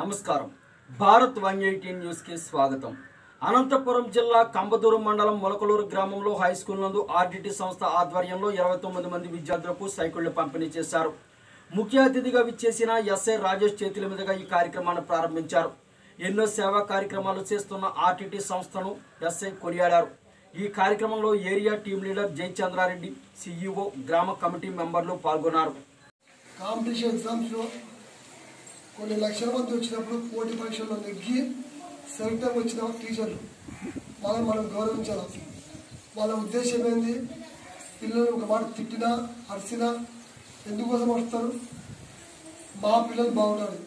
నమస్కారం. Bharat one eighteen న్యూస్కి స్వాగతం. అనంతపురం జిల్లా కంబదూరం మండలం మొలకలూరు గ్రామంలో హై స్కూల్ నందు ఆర్డిటి సంస్థ ఆధ్వర్యంలో ఇరవై తొమ్మిది మంది విద్యార్థులకు సైకిళ్ళు పంపిణీ చేశారు. ముఖ్య అతిథిగా విచ్చేసిన ఎస్ఐ రాజేష్ చేతుల మీదుగా ఈ కార్యక్రమాన్ని ప్రారంభించారు. ఎన్నో సేవా కార్యక్రమాలు చేస్తున్న ఆర్టీటీ సంస్థను ఎస్ఐ కొనియాడారు. ఈ కార్యక్రమంలో area team leader Jayachandra Reddy CEO గ్రామ కమిటీ మెంబర్లు పాల్గొన్నారు. కాంపిటీషన్ ఎగ్జామ్స్లో కొన్ని లక్షల మంది వచ్చినప్పుడు పోటీ పరీక్షల్లో నెగ్గి సెలెక్ట్ వచ్చిన టీచర్లు. వాళ్ళని మనం గౌరవించాలి? వాళ్ళ ఉద్దేశం ఏంది? పిల్లలు ఒక మాట తిట్టినా అరిసినా ఎందుకోసం వస్తారు మా పిల్లలు బాగుండాలి.